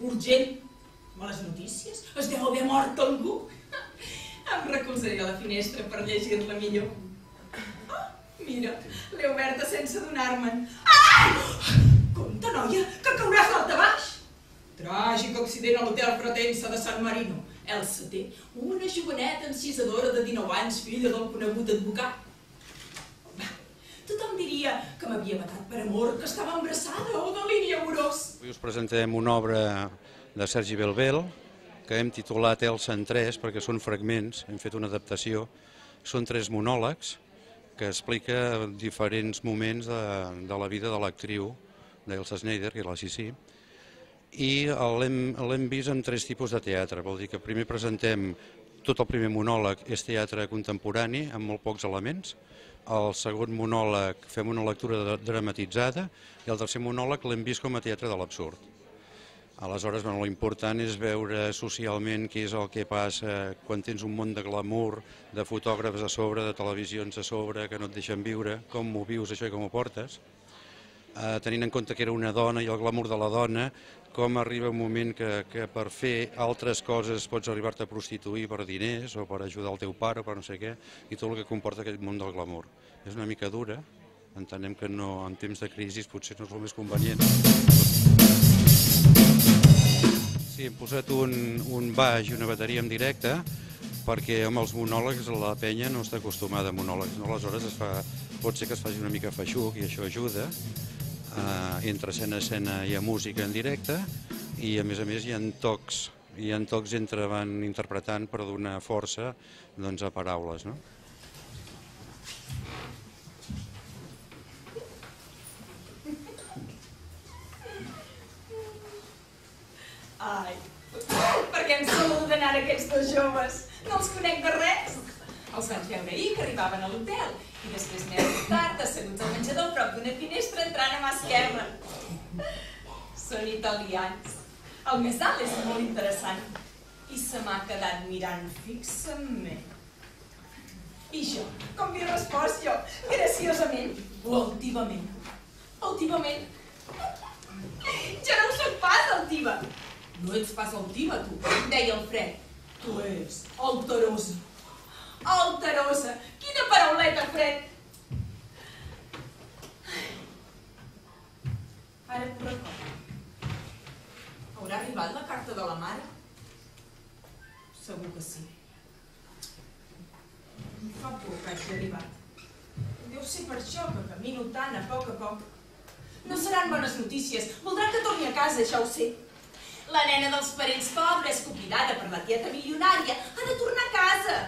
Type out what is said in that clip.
urgent. Males notícies? Es deu haver mort algú? Em recolzaré a la finestra per llegir-la millor. Oh, mira, l'he oberta sense donar-me'n. Compte, noia, que cauràs l'alta baix. Tràgic accident a l'hotel Fretensa de San Marino. Elsa té una joveneta encisadora de 19 anys, filla del conegut advocat. Diria que m'havia matat per amor, que estava embarassada o deliri amorós. Avui us presentem una obra de Sergi Belbel que hem titulat Els en tres perquè són fragments, hem fet una adaptació. Són tres monòlegs que explica diferents moments de, de la vida de l'actriu d'Elsa Schneider, que és la Sissi, i l'hem vist en tres tipus de teatre. Vol dir que primer presentem tot el primer monòleg és teatre contemporani amb molt pocs elements, el segon monòleg fem una lectura dramatitzada i el tercer monòleg l'hem vist com a teatre de l'absurd. Aleshores, bueno, l'important és veure socialment què és el que passa quan tens un món de glamour, de fotògrafs a sobre, de televisions a sobre, que no et deixen viure, com ho vius això i com ho portes eh, tenint en compte que era una dona i el glamour de la dona, com arriba un moment que, que per fer altres coses pots arribar-te a prostituir per diners o per ajudar el teu pare o per no sé què, i tot el que comporta aquest món del glamour. És una mica dura, entenem que no, en temps de crisi potser no és el més convenient. Sí, hem posat un, un baix i una bateria en directe perquè amb els monòlegs la penya no està acostumada a monòlegs, no? aleshores es fa, pot ser que es faci una mica feixuc i això ajuda, entre escena a escena hi ha música en directe i a més a més hi ha tocs, hi ha tocs entre van interpretant per donar força doncs, a paraules. No? Ai, per què em saluden ara aquests dos joves? No els conec de res. Els vaig veure ahir que arribaven a l'hotel i després m'he tard asseguts al menjador prop d'una finestra entrant a mà esquerra. Són italians. El més alt és molt interessant i se m'ha quedat mirant fixament. I jo, com li he respost jo, graciosament o altivament. Altivament. Jo no ho soc pas, altiva. No ets pas altiva, tu, deia el fred. Tu ets alterosa alterosa. Quina parauleta, Fred! Ara t'ho recordo. Haurà arribat la carta de la mare? Segur que sí. Em fa por que hagi arribat. Deu ser per això que camino tant a poc a poc. No seran bones notícies. Voldrà que torni a casa, ja ho sé. La nena dels parents pobres, convidada per la tieta milionària, ha de tornar a casa.